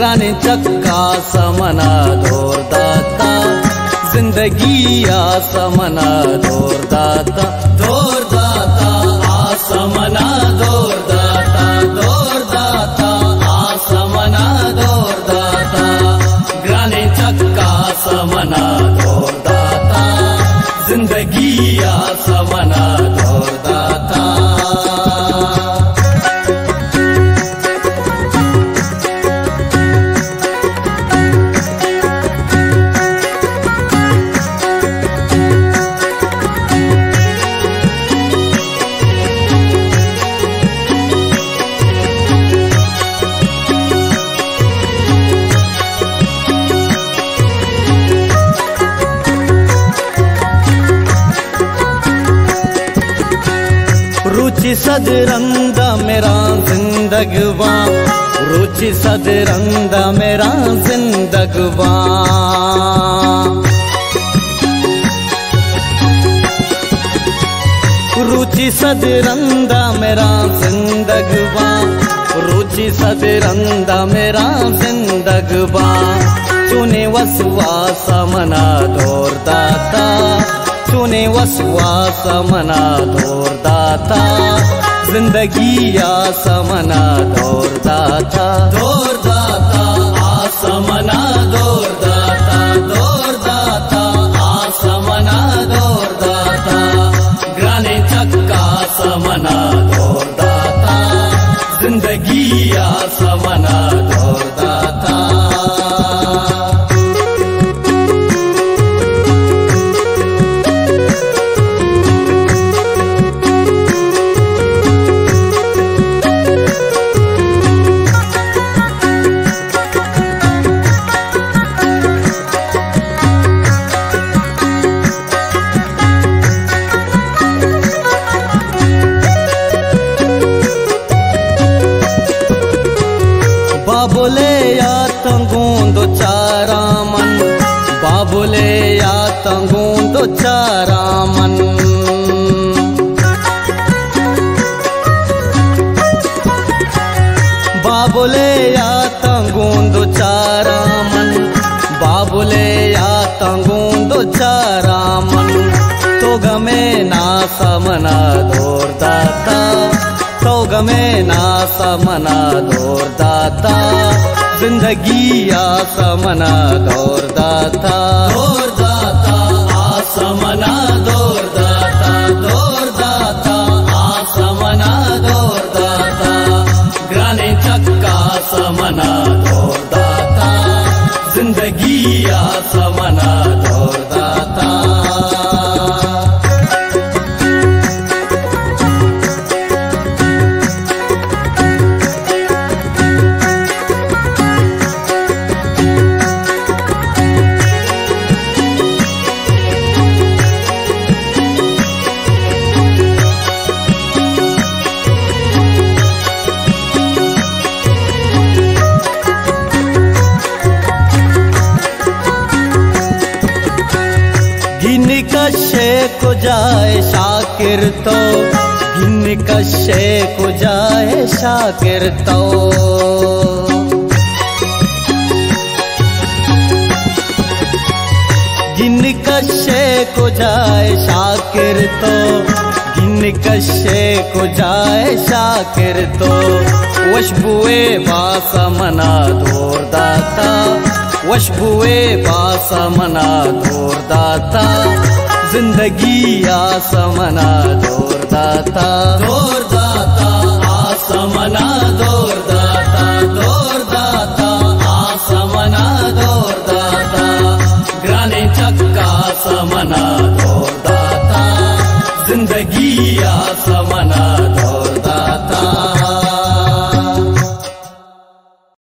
ग्राने चक्का समना दोर दाता। ज़िंदगी आ समना दोर दाता। दोर दाता, आ समना दोर दाता। दोर दाता, आ समना दोर दाता। ग्राने चक्का समना रुचि सदरंदा मेरा जिंदगवा। रुचि सदरंदा मेरा जिंदगवा। रुचि सदरंदा मेरा जिंदगवा। रुचि सदरंदा मेरा जिंदगवा। चुने वसवा समना दौर चुने वसवा समना दौर दाता। ज़िंदगी आसमना दौर दाता। दौर दाता आसमना दौर दाता। दौर दाता आसमना दौर दाता। ग्राने चक्का समना दौर दाता। ज़िंदगी आसमना दौर या तंगूंदो चारा मन। बाबुले या तंगूंदो चारा मन। बाबुले या तंगूंदो चारा मन। तो गमे ना समना दौर दाता। तो गमे ना समना दौर दाता। ज़िंदगी दौर दाता दौर दाता। गिन कशे को जाए शाकिर तो गिन कशे को जाए शाकिर तो। गिन कशे को जाए शाकिर तो गिन कशे को जाए शाकिर तो। वशबुए बासमना दौर दाता वशबुए बासमना ज़ोर दाता ज़िंदगी आसमना ज़ोर दाता आसमना ज़ोर दाता आसमना ज़ोर दाता ग्राने चक्का समना